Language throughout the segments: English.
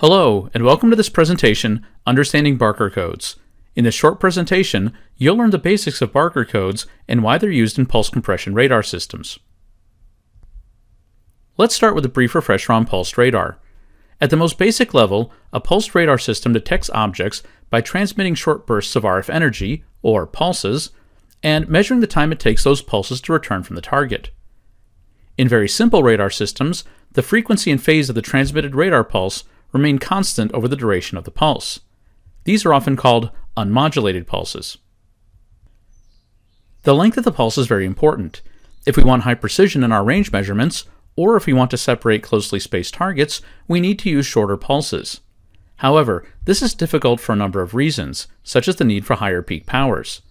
Hello, and welcome to this presentation, Understanding Barker Codes. In this short presentation, you'll learn the basics of Barker codes and why they're used in pulse compression radar systems. Let's start with a brief refresher on pulsed radar. At the most basic level, a pulsed radar system detects objects by transmitting short bursts of RF energy, or pulses, and measuring the time it takes those pulses to return from the target. In very simple radar systems, the frequency and phase of the transmitted radar pulse remain constant over the duration of the pulse. These are often called unmodulated pulses. The length of the pulse is very important. If we want high precision in our range measurements, or if we want to separate closely spaced targets, we need to use shorter pulses. However, this is difficult for a number of reasons, such as the need for higher peak powers.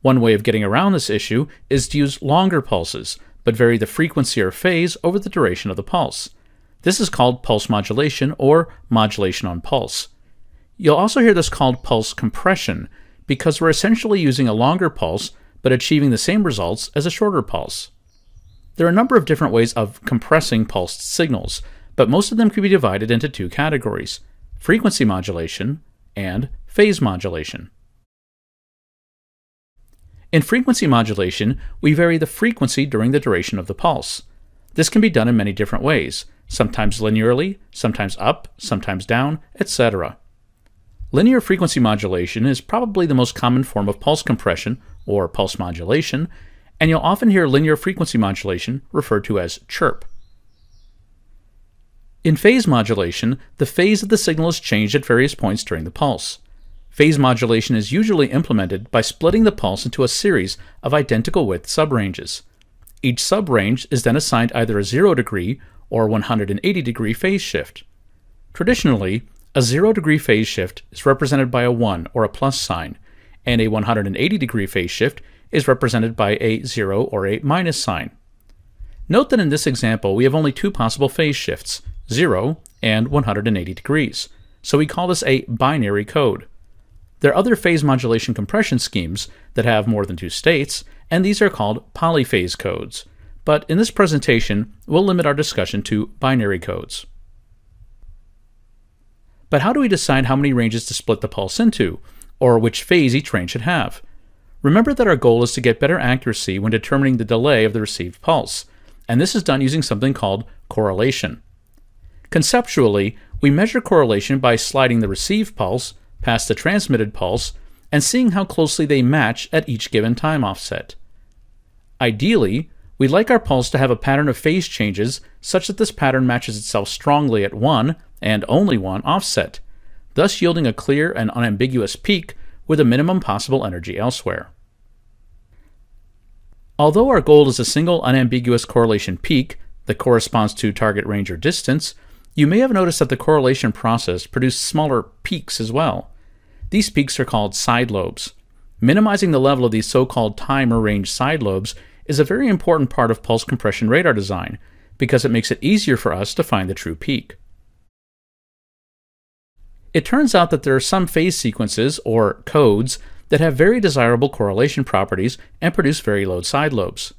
One way of getting around this issue is to use longer pulses, but vary the frequency or phase over the duration of the pulse. This is called pulse modulation or modulation on pulse. You'll also hear this called pulse compression because we're essentially using a longer pulse but achieving the same results as a shorter pulse. There are a number of different ways of compressing pulsed signals, but most of them can be divided into two categories frequency modulation and phase modulation. In frequency modulation, we vary the frequency during the duration of the pulse. This can be done in many different ways, sometimes linearly, sometimes up, sometimes down, etc. Linear frequency modulation is probably the most common form of pulse compression, or pulse modulation, and you'll often hear linear frequency modulation referred to as chirp. In phase modulation, the phase of the signal is changed at various points during the pulse. Phase modulation is usually implemented by splitting the pulse into a series of identical width subranges. Each subrange is then assigned either a 0 degree or 180 degree phase shift. Traditionally, a 0 degree phase shift is represented by a 1 or a plus sign, and a 180 degree phase shift is represented by a 0 or a minus sign. Note that in this example we have only two possible phase shifts, 0 and 180 degrees, so we call this a binary code. There are other phase modulation compression schemes that have more than two states, and these are called polyphase codes but in this presentation, we'll limit our discussion to binary codes. But how do we decide how many ranges to split the pulse into, or which phase each range should have? Remember that our goal is to get better accuracy when determining the delay of the received pulse, and this is done using something called correlation. Conceptually, we measure correlation by sliding the received pulse past the transmitted pulse and seeing how closely they match at each given time offset. Ideally, We'd like our pulse to have a pattern of phase changes such that this pattern matches itself strongly at one, and only one, offset, thus yielding a clear and unambiguous peak with a minimum possible energy elsewhere. Although our goal is a single unambiguous correlation peak that corresponds to target range or distance, you may have noticed that the correlation process produced smaller peaks as well. These peaks are called side lobes. Minimizing the level of these so-called time or range side lobes is a very important part of pulse compression radar design because it makes it easier for us to find the true peak. It turns out that there are some phase sequences, or codes, that have very desirable correlation properties and produce very low side lobes.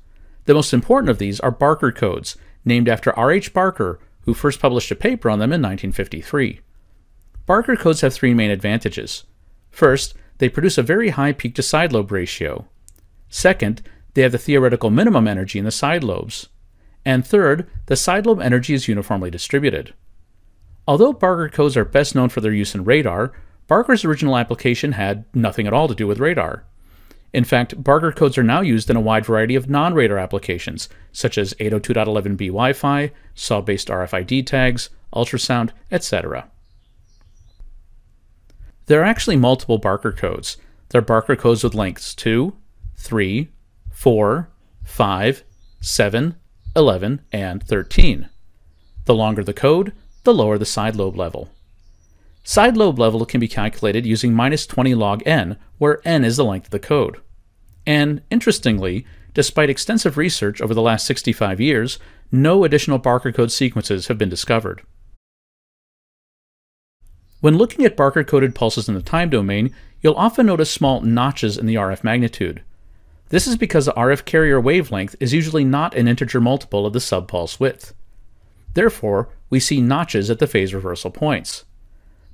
The most important of these are Barker codes, named after R.H. Barker, who first published a paper on them in 1953. Barker codes have three main advantages. First, they produce a very high peak to side lobe ratio. Second, they have the theoretical minimum energy in the side lobes. And third, the side lobe energy is uniformly distributed. Although Barker codes are best known for their use in radar, Barker's original application had nothing at all to do with radar. In fact, Barker codes are now used in a wide variety of non radar applications, such as 802.11b Wi Fi, SAW based RFID tags, ultrasound, etc. There are actually multiple Barker codes. There are Barker codes with lengths 2, 3, 4, 5, 7, 11, and 13. The longer the code, the lower the side lobe level. Side lobe level can be calculated using minus 20 log n, where n is the length of the code. And interestingly, despite extensive research over the last 65 years, no additional Barker code sequences have been discovered. When looking at Barker coded pulses in the time domain, you'll often notice small notches in the RF magnitude. This is because the RF carrier wavelength is usually not an integer multiple of the subpulse width. Therefore, we see notches at the phase reversal points.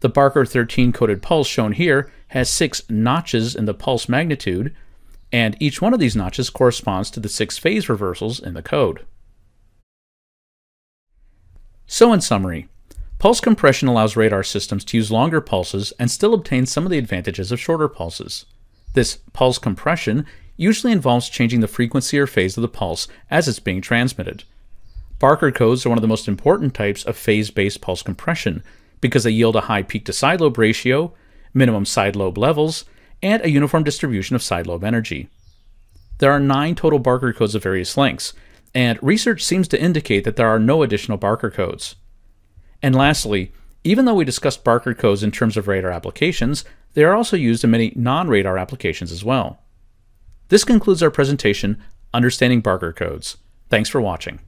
The Barker 13 coded pulse shown here has six notches in the pulse magnitude, and each one of these notches corresponds to the six phase reversals in the code. So, in summary, pulse compression allows radar systems to use longer pulses and still obtain some of the advantages of shorter pulses. This pulse compression usually involves changing the frequency or phase of the pulse as it's being transmitted. Barker codes are one of the most important types of phase based pulse compression because they yield a high peak to side lobe ratio, minimum side lobe levels, and a uniform distribution of side lobe energy. There are nine total Barker codes of various lengths, and research seems to indicate that there are no additional Barker codes. And lastly, even though we discussed Barker codes in terms of radar applications, they are also used in many non radar applications as well. This concludes our presentation, Understanding Barker Codes. Thanks for watching.